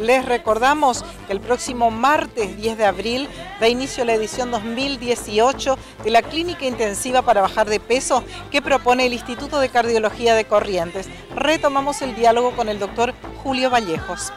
Les recordamos que el próximo martes 10 de abril da inicio la edición 2018 de la Clínica Intensiva para Bajar de Peso que propone el Instituto de Cardiología de Corrientes. Retomamos el diálogo con el doctor Julio Vallejos.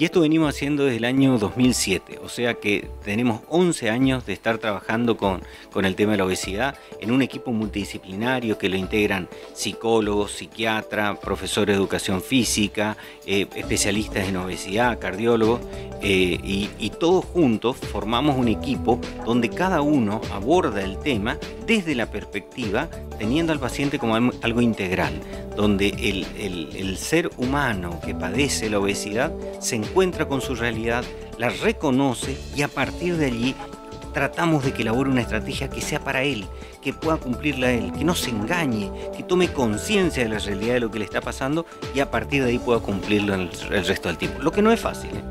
Y esto venimos haciendo desde el año 2007, o sea que tenemos 11 años de estar trabajando con, con el tema de la obesidad en un equipo multidisciplinario que lo integran psicólogos, psiquiatras, profesores de educación física, eh, especialistas en obesidad, cardiólogos, eh, y, todos juntos formamos un equipo donde cada uno aborda el tema desde la perspectiva teniendo al paciente como algo integral, donde el, el, el ser humano que padece la obesidad se encuentra con su realidad, la reconoce y a partir de allí tratamos de que elabore una estrategia que sea para él, que pueda cumplirla él, que no se engañe, que tome conciencia de la realidad de lo que le está pasando y a partir de ahí pueda cumplirlo el, el resto del tiempo. Lo que no es fácil. ¿eh?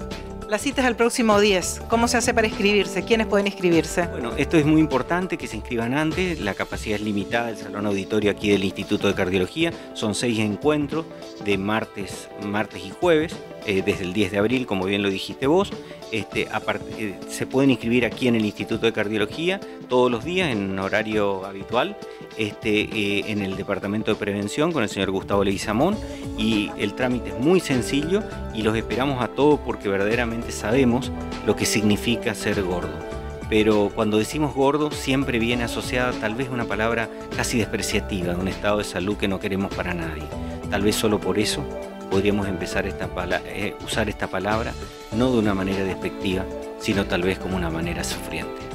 La cita es el próximo 10. ¿Cómo se hace para inscribirse? ¿Quiénes pueden inscribirse? Bueno, esto es muy importante que se inscriban antes. La capacidad es limitada del salón auditorio aquí del Instituto de Cardiología. Son seis encuentros de martes, martes y jueves, eh, desde el 10 de abril, como bien lo dijiste vos. Este, eh, se pueden inscribir aquí en el Instituto de Cardiología todos los días en horario habitual, este, eh, en el Departamento de Prevención con el señor Gustavo Leguizamón. Y el trámite es muy sencillo y los esperamos a todos porque verdaderamente sabemos lo que significa ser gordo. Pero cuando decimos gordo siempre viene asociada tal vez una palabra casi despreciativa de un estado de salud que no queremos para nadie. Tal vez solo por eso podríamos empezar a eh, usar esta palabra no de una manera despectiva, sino tal vez como una manera sufriente.